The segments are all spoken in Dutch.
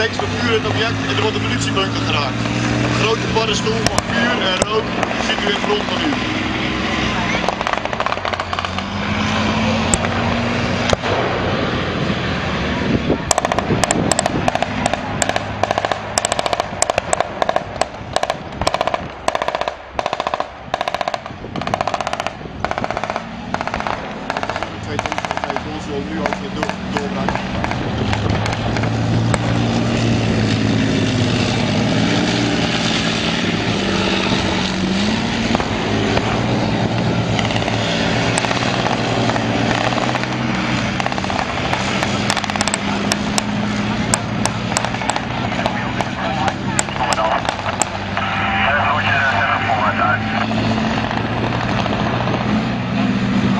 Tanks bevuren het object en er wordt een munitiebunker geraakt. Een grote paddenstoel van vuur en rook ziet u in front van u. Twee tanks van twee vol zullen nu over de door, doorbraken.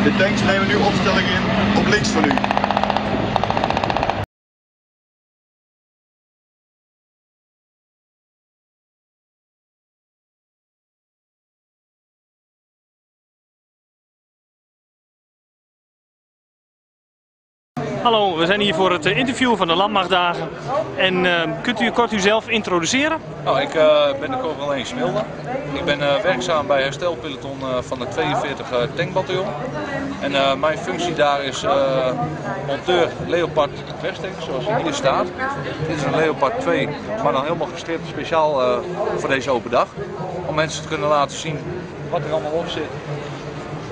De tanks nemen nu opstelling in op links van u. Hallo, we zijn hier voor het eh, interview van de Landmachtdagen. En eh, kunt u kort uzelf introduceren? Nou, ik eh, ben de corporaal 1 Smilde. Ik ben eh, werkzaam bij herstelpeloton van het 42 eh, tankbataljon. En mijn functie daar is monteur Leopard Westtank, zoals hij hier staat. Dit is een Leopard 2, maar dan helemaal gestript speciaal voor deze open dag. Om mensen te kunnen laten zien wat er allemaal op zit.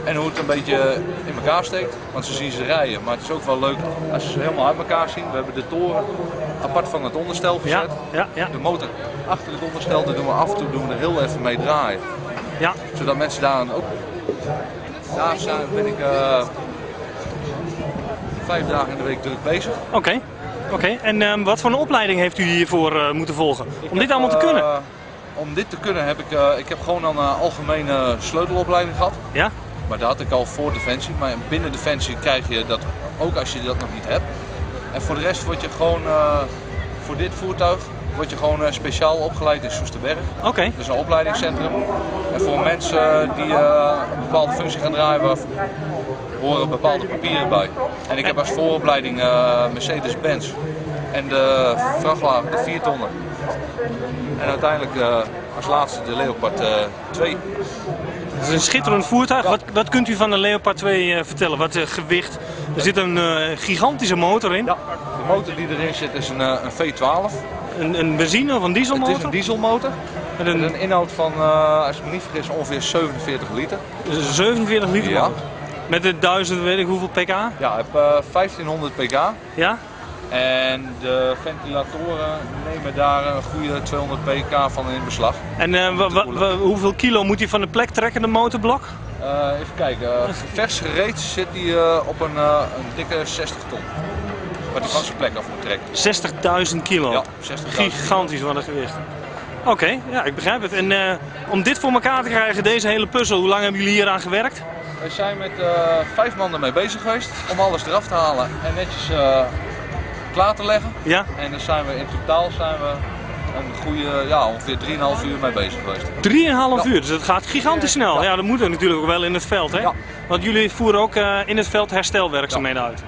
En hoe het een beetje in elkaar steekt. Want ze zien ze rijden, maar het is ook wel leuk als ze ze helemaal uit elkaar zien. We hebben de toren apart van het onderstel gezet. ja, ja, De motor achter het onderstel, daar doen we af en toe doen we er heel even mee draaien. ja. Zodat mensen daar ook. Daar zijn, ben ik eh, vijf dagen in de week druk bezig. Oké. Oké, en ehm, wat voor een opleiding heeft u hiervoor eh, moeten volgen? Om dit allemaal te Eh, kunnen? om dit te kunnen heb ik, eh, ik heb gewoon een eh, algemene sleutelopleiding gehad. Ja? Maar dat had ik al voor Defensie. Maar binnen Defensie krijg je dat ook als je dat nog niet hebt. En voor de rest word je gewoon eh, voor dit voertuig word je gewoon eh, speciaal opgeleid in Soesterberg. Oké. Dat is een opleidingscentrum. En voor mensen die eh, een bepaalde functie gaan draaien, waar horen bepaalde papieren bij. En ik heb als vooropleiding Mercedes-Benz en de vrachtwagen, de 4 tonnen. En uiteindelijk als laatste de Leopard eh 2. Het is een schitterend voertuig. Wat, wat kunt u van de Leopard 2 eh, vertellen? Wat eh, gewicht? Er zit een eh, gigantische motor in. Ja, de motor die erin zit is een, een V12. Een, een benzine of een Het dieselmotor? is een dieselmotor. Met Met een, een inhoud van, als ik me niet vergis, ongeveer 47 liter. dus een 47 liter Ja. Met de 1000 weet ik hoeveel pk? Ja, ik heb eh, 1500 pk. Ja? En de ventilatoren nemen daar een goede 200 pk van in beslag. En eh, hoeveel kilo moet hij van de plek trekken, de motorblok? Eh, even kijken, uh, vers gereed zit hij eh, op een, een dikke 60 ton. Wat hij van zijn plek af moet trekken. 60.000 kilo. Ja, 60.000. Gigantisch wat een gewicht. Oké, ja, ik begrijp het. En om dit voor elkaar te krijgen, deze hele puzzel, hoe lang hebben jullie hier aan gewerkt? We zijn met vijf man ermee bezig geweest om alles eraf te halen en netjes klaar te leggen. Ja, En dan zijn we in totaal zijn we een goede, ja, ongeveer 3,5 uur mee bezig geweest. 3,5 Ja. uur, dus dat gaat gigantisch snel. Ja. Ja, dat moet er natuurlijk ook wel in het veld, hè? Ja. Want jullie voeren ook eh, in het veld herstelwerkzaamheden uit.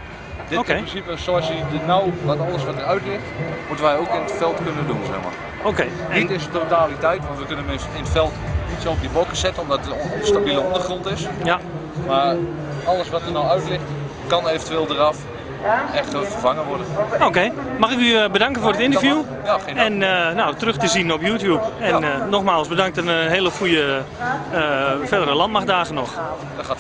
Dit Oké. in principe, zoals je nou, wat alles wat eruit ligt, moeten wij ook in het veld kunnen doen, zeg maar. Oké, en- Niet in zijn totaliteit, want we kunnen hem in het veld niet zo op die bokken zetten, omdat het een onstabiele ondergrond is. ja. Maar alles wat er nou uit ligt, kan eventueel eraf ge- vervangen worden. Oké, mag ik u eh, bedanken voor het interview? Ja, geen. En eh, nou, terug te zien op YouTube. En Ja. eh, nogmaals bedankt en een hele goede verdere landmachtdagen nog. Dat gaat